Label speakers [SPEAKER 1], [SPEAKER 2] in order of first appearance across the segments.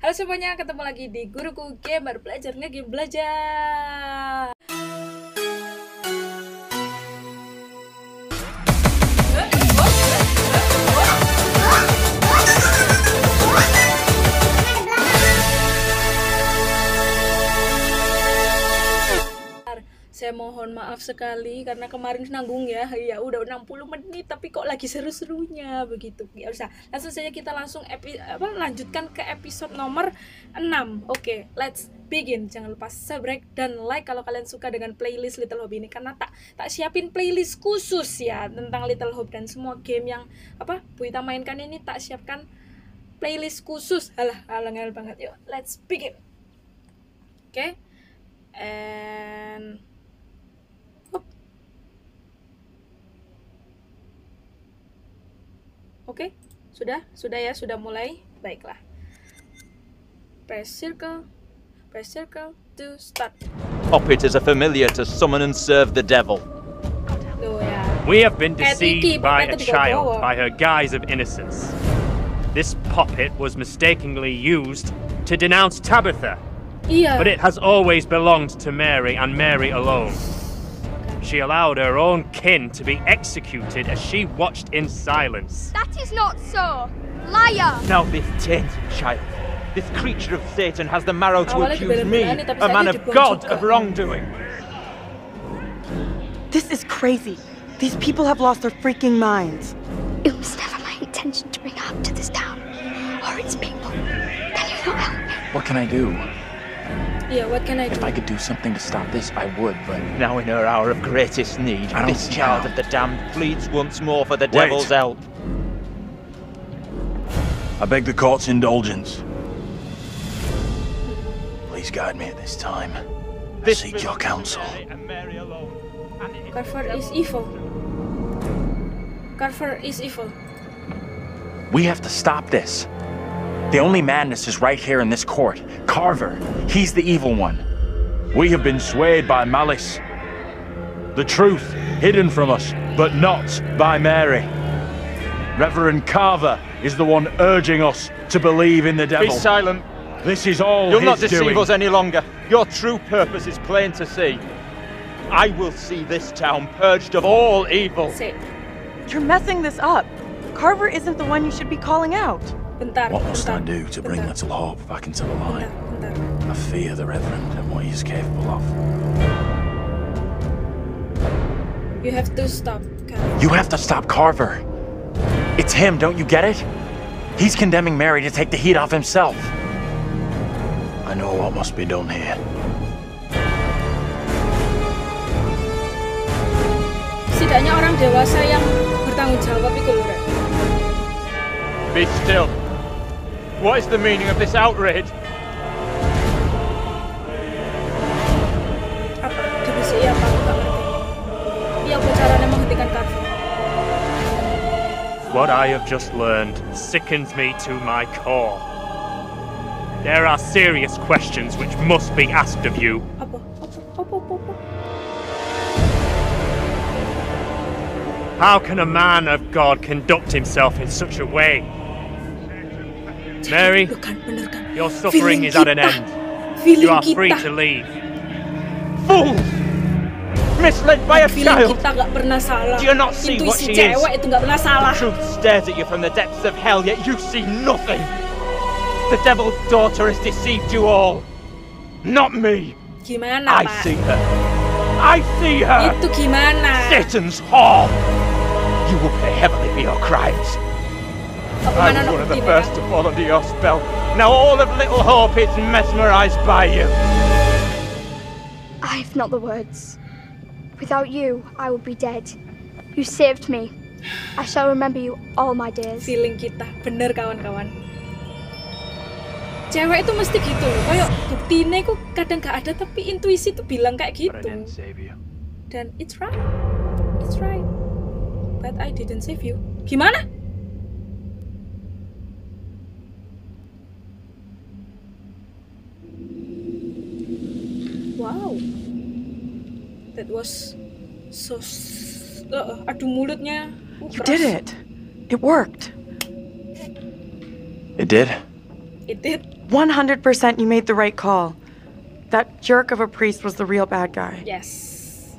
[SPEAKER 1] Halo semuanya, ketemu lagi di Guruku Gamer Belajar Nge-Game Belajar mohon maaf sekali karena kemarin nanggung ya. Ya udah 60 menit tapi kok lagi seru-serunya begitu. Ya usah. Langsung saja kita langsung epi, apa, lanjutkan ke episode nomor 6 oke okay, let's begin. Jangan lupa subscribe dan like kalau kalian suka dengan playlist Little Hope ini karena tak tak siapin playlist khusus ya tentang Little Hope dan semua game yang apa Bu Ita mainkan ini tak siapkan playlist khusus. Alah alang banget. Yuk let's begin. Oke okay? and Oke, okay? sudah, sudah ya, sudah mulai. Baiklah. Press circle, press circle to start.
[SPEAKER 2] Hoppet is a familiar to summon and serve the devil.
[SPEAKER 3] We have been deceived by a child by her guise of innocence. This puppet was mistakenly used to denounce Tabitha. But it has always belonged to Mary and Mary alone. She allowed her own kin to be executed as she watched in silence.
[SPEAKER 4] That is not so. Liar!
[SPEAKER 2] Now this tainted child, this creature of Satan has the marrow to accuse me, a man of God, of wrongdoing.
[SPEAKER 5] This is crazy. These people have lost their freaking minds.
[SPEAKER 4] It was never my intention to bring harm to this town or its people. Can you not help me?
[SPEAKER 6] What can I do?
[SPEAKER 1] Iya, what can I do?
[SPEAKER 6] If I could do something to stop this, I would, but
[SPEAKER 2] Now in her hour of greatest need,
[SPEAKER 6] I
[SPEAKER 2] this child
[SPEAKER 6] how.
[SPEAKER 2] of the damned pleads once more for the
[SPEAKER 6] Wait.
[SPEAKER 2] devil's help.
[SPEAKER 6] I beg the court's indulgence. Please guide me at this time. I seek your counsel.
[SPEAKER 2] And Mary alone. And it is
[SPEAKER 1] Carver
[SPEAKER 2] the
[SPEAKER 1] is evil. Carver is evil.
[SPEAKER 6] We have to stop this. The only madness is right here in this court. Carver, he's the evil one.
[SPEAKER 7] We have been swayed by malice. The truth hidden from us, but not by Mary. Reverend Carver is the one urging us to believe in the devil.
[SPEAKER 2] Be silent.
[SPEAKER 7] This is all
[SPEAKER 2] You'll
[SPEAKER 7] his
[SPEAKER 2] not deceive
[SPEAKER 7] doing.
[SPEAKER 2] us any longer. Your true purpose is plain to see. I will see this town purged of all evil.
[SPEAKER 1] Say,
[SPEAKER 5] You're messing this up. Carver isn't the one you should be calling out.
[SPEAKER 1] Bentar,
[SPEAKER 6] What must I do to bring
[SPEAKER 1] bentar,
[SPEAKER 6] Little Hope back into the
[SPEAKER 1] bentar,
[SPEAKER 6] light?
[SPEAKER 1] bentar.
[SPEAKER 6] I fear the Reverend and what he is capable of.
[SPEAKER 1] You have to stop, Carver.
[SPEAKER 6] You have to stop Carver. It's him, don't you get it? He's condemning Mary to take the heat off himself. I know what must be done here.
[SPEAKER 1] Setidaknya orang dewasa yang bertanggung jawab itu loh,
[SPEAKER 2] Be still. What is the meaning of this outrage?
[SPEAKER 3] What I have just learned sickens me to my core. There are serious questions which must be asked of you. How can a man of God conduct himself in such a way? Mary,
[SPEAKER 1] Loh kan, bener kan?
[SPEAKER 3] your suffering is at an end. You are free to leave.
[SPEAKER 2] Fool! Misled by a child! Do you not see what she is?
[SPEAKER 1] cewek itu gak pernah salah.
[SPEAKER 2] Truth stares at you from the depths of hell, yet you see nothing. The devil's daughter has deceived you all. Not me. I see her. I see her. Satan's whore. You will pay heavily for your crimes. I was one of the first to fall under your spell. Now all of Little Hope is mesmerized by you.
[SPEAKER 4] I have not the words. Without you, I would be dead. You saved me. I shall remember you all my days.
[SPEAKER 1] Feeling kita, bener kawan-kawan. Cewek itu mesti gitu loh. Kayak buktinya kok kadang gak ada tapi intuisi tuh bilang kayak gitu.
[SPEAKER 6] didn't save you.
[SPEAKER 1] Dan it's right. It's right. But I didn't save you. Gimana? Wow. That was so uh, adu mulutnya. Uh,
[SPEAKER 5] You did it. It worked.
[SPEAKER 6] It did?
[SPEAKER 1] It did.
[SPEAKER 5] 100% you made the right call. That jerk of a priest was the real bad guy.
[SPEAKER 1] Yes.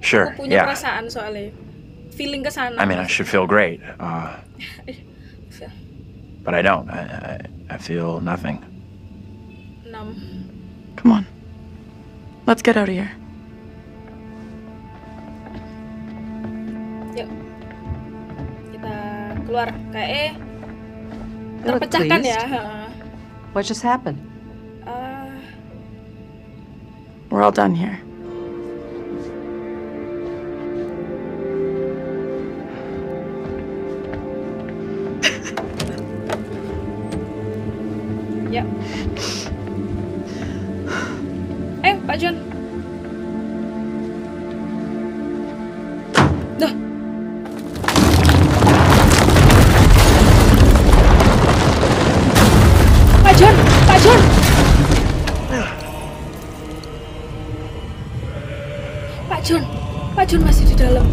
[SPEAKER 6] Sure,
[SPEAKER 1] Aku punya
[SPEAKER 6] yeah.
[SPEAKER 1] perasaan soalnya. Feeling ke sana.
[SPEAKER 6] I mean, I should feel great. Uh, but I don't. I, I, I feel nothing.
[SPEAKER 1] Enam.
[SPEAKER 5] Come on. Let's get out of here.
[SPEAKER 1] Yuk. Kita keluar. Kayak eh
[SPEAKER 8] You look
[SPEAKER 1] terpecahkan
[SPEAKER 8] pleased.
[SPEAKER 1] ya.
[SPEAKER 8] What just happened?
[SPEAKER 1] Ah,
[SPEAKER 5] We're all done here.
[SPEAKER 1] Dalam.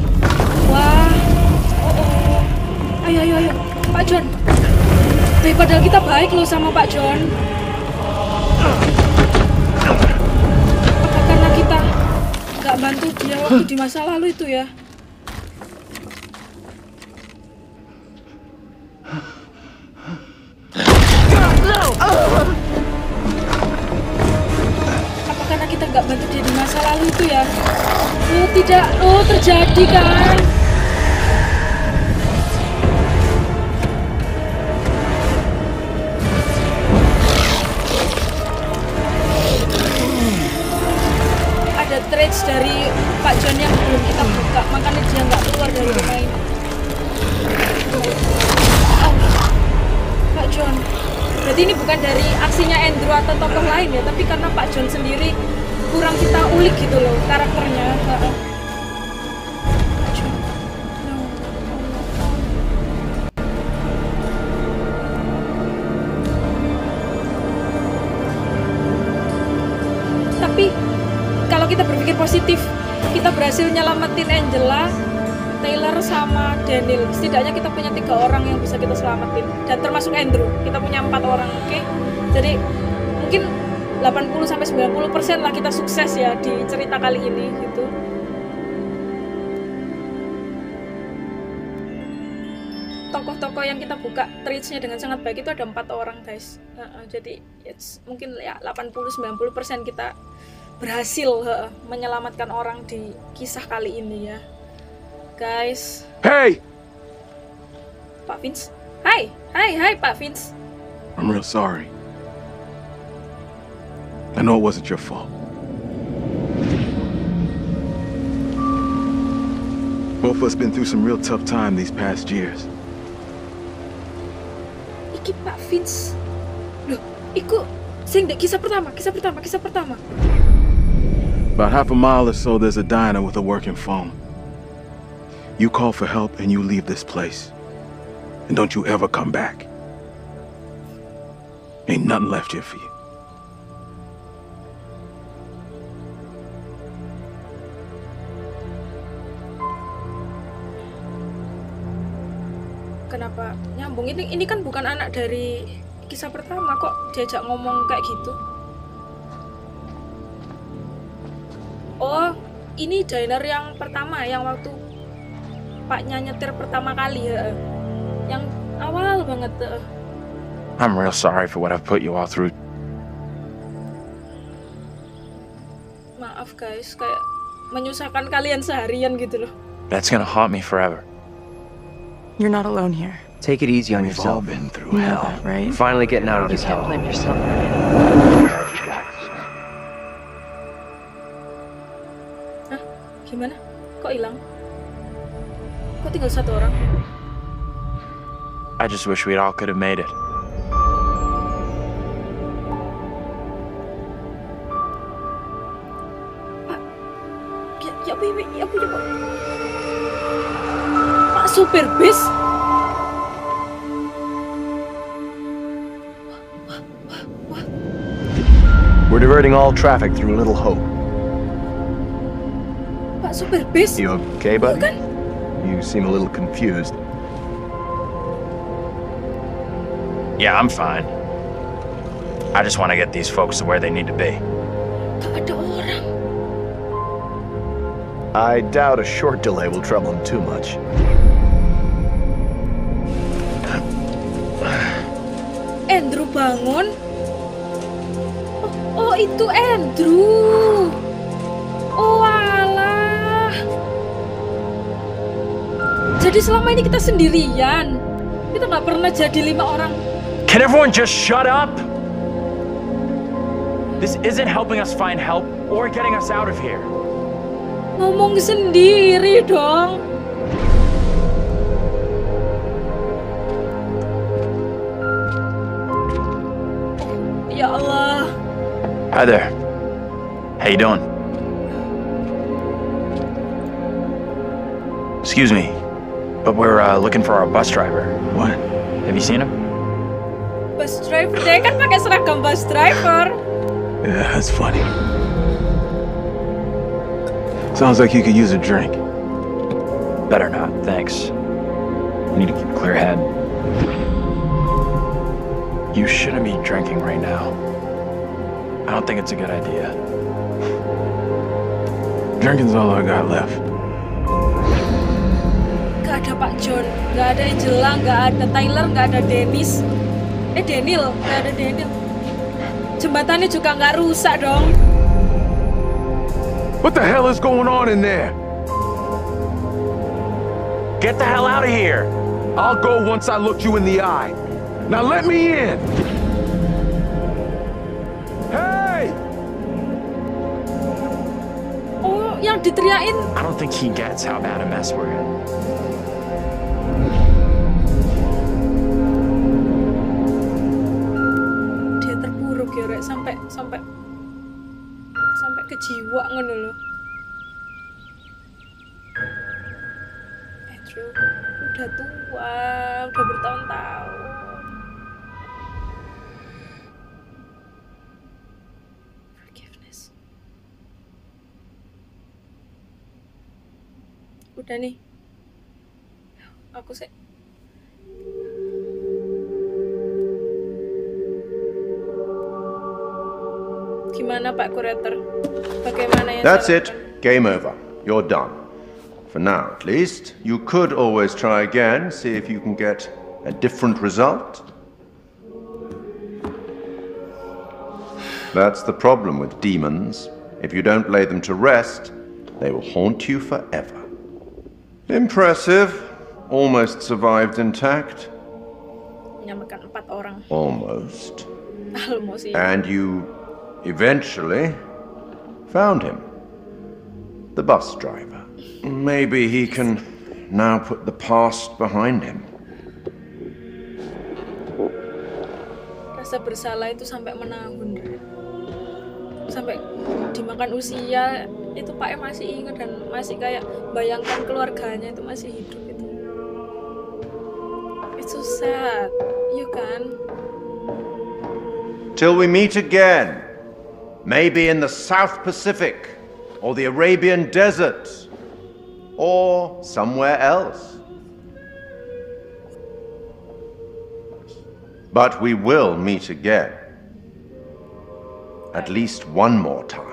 [SPEAKER 1] Wah, oh, oh. Ayo, ayo, ayo, Pak John. Eh, padahal kita baik loh sama Pak John. Apa karena kita nggak bantu dia waktu di masa lalu itu ya? Tidak, oh terjadi kan? ada trades dari Pak John yang belum kita buka makanya dia nggak keluar dari rumah ini. Oh, Pak John. Berarti ini bukan dari aksinya Andrew atau tokoh lain ya tapi karena Pak John sendiri kurang kita ulik gitu loh karakternya positif. Kita berhasil nyelamatin Angela Taylor sama Daniel. Setidaknya kita punya tiga orang yang bisa kita selamatin. Dan termasuk Andrew. Kita punya empat orang oke? Jadi mungkin 80 sampai 90 persen lah kita sukses ya di cerita kali ini gitu. Tokoh-tokoh yang kita buka traitsnya dengan sangat baik itu ada empat orang guys. Heeh, jadi it's, mungkin ya 80-90 persen kita berhasil heeh, menyelamatkan orang di kisah kali ini ya guys
[SPEAKER 7] Hey!
[SPEAKER 1] Pak Vince hai hai hai Pak Vince
[SPEAKER 9] I'm real sorry. I know it wasn't your fault. Both of us been through some real tough time these past years.
[SPEAKER 1] iki Pak Vince loh iku sing dek kisah pertama kisah pertama kisah pertama
[SPEAKER 9] About half a mile or so, there's a diner with a working phone. You call for help and you leave this place. And don't you ever come back. Ain't nothing left here for you.
[SPEAKER 1] kenapa nyambung ini ini kan bukan anak dari kisah pertama kok diajak ngomong kayak gitu oh ini diner yang pertama yang waktu paknya nyetir pertama kali ya yang awal banget.
[SPEAKER 6] I'm real sorry for what I've put you all through.
[SPEAKER 1] maaf guys kayak menyusahkan kalian seharian gitu loh
[SPEAKER 6] That's gonna haunt me forever.
[SPEAKER 5] You're not alone here.
[SPEAKER 8] Take it easy on
[SPEAKER 9] We've all
[SPEAKER 8] yourself.
[SPEAKER 9] been through
[SPEAKER 5] You know
[SPEAKER 9] hell.
[SPEAKER 5] that, right?
[SPEAKER 8] Finally getting out of this
[SPEAKER 10] can't
[SPEAKER 8] hell.
[SPEAKER 10] blame yourself.
[SPEAKER 1] Gimana kok hilang kok tinggal satu orang
[SPEAKER 6] I just wish we all could have made it.
[SPEAKER 1] ya ya ya, ya ya Pak? Pak supir bis
[SPEAKER 11] We're diverting all traffic through Little Hope.
[SPEAKER 1] Supir bis
[SPEAKER 11] You okay, buddy?
[SPEAKER 1] Bukan.
[SPEAKER 11] You seem a little confused.
[SPEAKER 6] Yeah, I'm fine. I just want to get these folks to where they need to be.
[SPEAKER 1] Gak ada orang.
[SPEAKER 11] I doubt a short delay will trouble him too much.
[SPEAKER 1] Andrew bangun. Oh, oh itu Andrew. Jadi selama ini kita sendirian. Kita nggak pernah jadi lima orang.
[SPEAKER 6] Can everyone just shut up? This isn't helping us find help or getting us out of here.
[SPEAKER 1] Ngomong sendiri dong. Ya Allah.
[SPEAKER 6] Hi there. How you doing? Excuse me, but we're uh, looking for our bus driver.
[SPEAKER 9] What?
[SPEAKER 6] Have you seen him?
[SPEAKER 1] Bus driver, dia kan pakai seragam bus driver.
[SPEAKER 9] Yeah, that's funny. Sounds like you could use a drink.
[SPEAKER 6] Better not, thanks. I need to keep a clear head. You shouldn't be drinking right now. I don't think it's a good idea.
[SPEAKER 9] Drinking's all I got left.
[SPEAKER 1] Gak ada Pak John, gak ada Angela, gak ada Tyler, gak ada Dennis. Eh Daniel, gak ada Daniel. Jembatannya juga nggak rusak dong.
[SPEAKER 9] What the hell is going on in there?
[SPEAKER 6] Get the hell out of here!
[SPEAKER 9] I'll go once I look you in the eye. Now let me in! Hey!
[SPEAKER 1] Oh, yang diteriakin
[SPEAKER 6] I don't think he gets how bad a mess we're in.
[SPEAKER 1] Terpuruk ya, Rek. Sampai sampai sampai ke jiwa ngono loh. Andrew udah tua, udah bertahun-tahun. Forgiveness. Udah nih. Aku sih Gimana Pak Kurator? Bagaimana yang
[SPEAKER 10] That's it. Game over. You're done. For now, at least. You could always try again, see if you can get a different result. That's the problem with demons. If you don't lay them to rest, they will haunt you forever. Impressive. Almost survived intact.
[SPEAKER 1] empat orang.
[SPEAKER 10] Almost.
[SPEAKER 1] Almost.
[SPEAKER 10] And you eventually found him. The bus driver. Maybe he can now put the past behind him.
[SPEAKER 1] Rasa bersalah itu sampai menahun. Sampai dimakan usia itu Pak E masih ingat dan masih kayak bayangkan keluarganya itu masih hidup itu. It's so sad, you kan?
[SPEAKER 10] Till we meet again. Maybe in the South Pacific, or the Arabian Desert, or somewhere else. But we will meet again. At least one more time.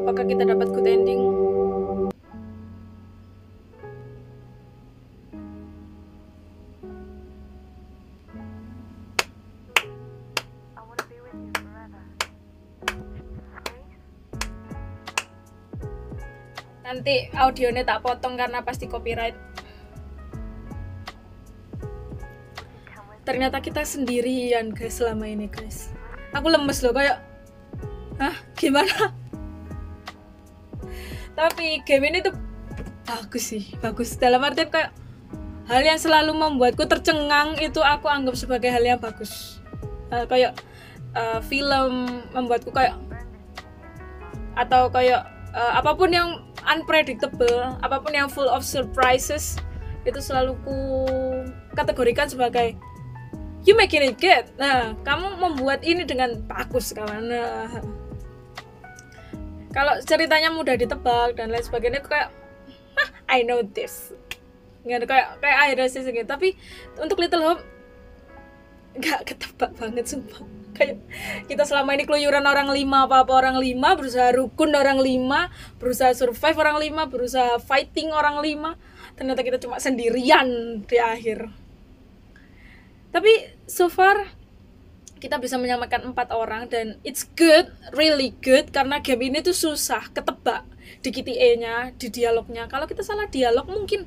[SPEAKER 1] Apakah kita dapat good ending? Audionya tak potong karena pasti copyright. Ternyata kita sendirian guys selama ini guys. Aku lemes loh kayak Hah? Gimana? Tapi game ini tuh bagus sih, bagus. Dalam artian kayak hal yang selalu membuatku tercengang itu aku anggap sebagai hal yang bagus. Eh, kayak eh, film membuatku kayak atau kayak eh, apa pun yang unpredictable, apa pun yang full of surprises itu selalu ku kategorikan sebagai you making it good. Nah, kamu membuat ini dengan bagus kawan. Nah, kalau ceritanya mudah ditebak dan lain sebagainya kayak I know this nggak kayak kayak akhirnya sih gitu tapi untuk Little Hope nggak ketebak banget sumpah kayak kita selama ini keluyuran orang lima apa apa orang lima berusaha rukun orang lima berusaha survive orang lima berusaha fighting orang lima ternyata kita cuma sendirian di akhir tapi so far kita bisa menyamakan empat orang dan it's good, really good karena game ini tuh susah ketebak di KTA-nya, di dialognya. Kalau kita salah dialog mungkin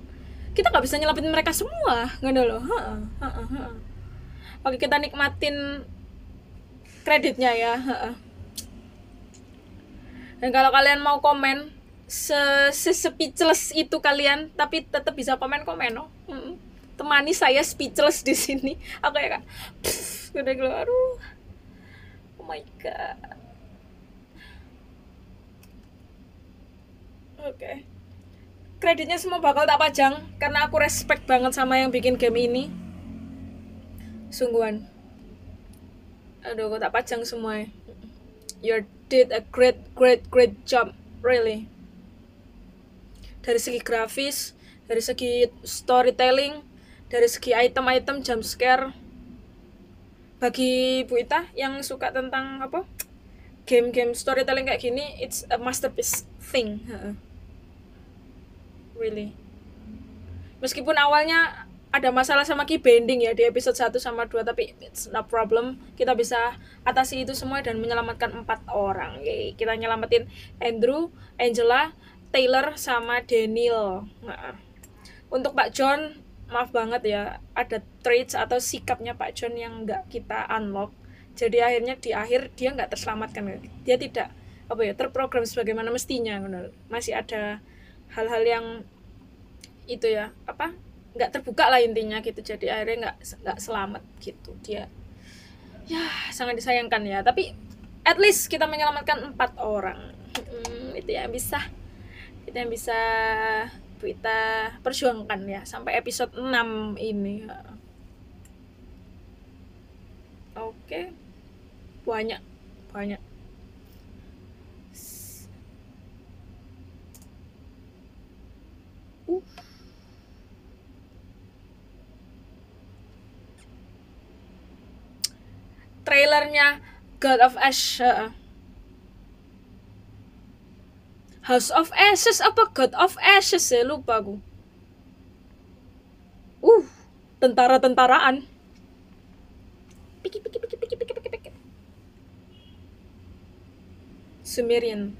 [SPEAKER 1] kita nggak bisa nyelamatin mereka semua, nggak loh. Oke kita nikmatin kreditnya ya. Dan kalau kalian mau komen se, -se speechless itu kalian, tapi tetap bisa komen-komen, no? Temani saya speechless di sini. Aku ya kak udah keluar oh my god oke okay. kreditnya semua bakal tak pajang karena aku respect banget sama yang bikin game ini sungguhan aduh aku tak pajang semua you did a great great great job really. Dari segi grafis dari segi storytelling dari segi item-item jump scare. Bagi Bu Ita yang suka tentang apa? Game-game storytelling kayak gini it's a masterpiece thing. Really. Meskipun awalnya ada masalah sama key bending ya di episode 1 sama 2 tapi it's no problem. Kita bisa atasi itu semua dan menyelamatkan empat orang. Yay. kita nyelamatin Andrew, Angela, Taylor sama Daniel. Nah, untuk Pak John maaf banget ya ada traits atau sikapnya Pak John yang nggak kita unlock. Jadi akhirnya di akhir dia nggak terselamatkan. Dia tidak apa ya terprogram sebagaimana mestinya. Masih ada hal-hal yang itu ya apa nggak terbuka lah intinya gitu. Jadi akhirnya nggak nggak selamat gitu. Dia ya sangat disayangkan ya. Tapi at least kita menyelamatkan empat orang. Hmm, itu yang bisa kita yang bisa kita perjuangkan ya sampai episode 6 ini. Oke. Banyak banyak uh. Trailernya God of Ash uh, House of Ashes apa God of Ashes ya? Lupa aku. Uh tentara-tentaraan. Piki piki piki piki piki piki piki. Sumerian.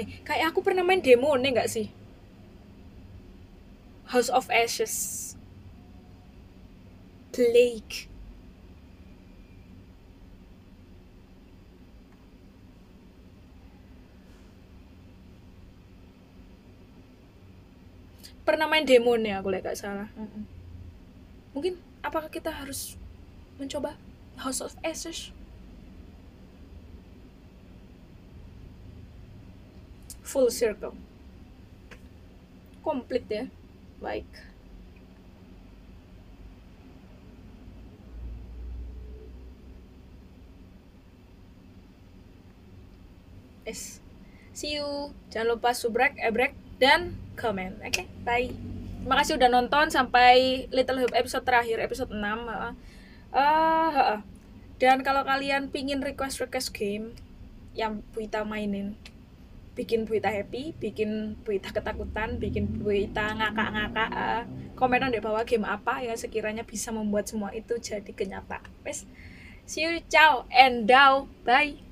[SPEAKER 1] Eh kayak aku pernah main demo nih nggak sih? House of Ashes. Plague pernah main demo nih aku gak salah. Mungkin apakah kita harus mencoba House of Ashes? Full circle. Komplit ya. Baik Yes. See you. Jangan lupa subrek, ebrek, dan komen. Oke, okay? bye. Terima kasih udah nonton sampai Little Hope episode terakhir, episode 6. Uh, uh, uh. Dan kalau kalian pingin request-request game yang Buita mainin, bikin Buita happy, bikin Buita ketakutan, bikin Buita ngakak-ngakak, uh, komen di bawah game apa yang sekiranya bisa membuat semua itu jadi kenyataan. Wes, see you, ciao, and down, bye.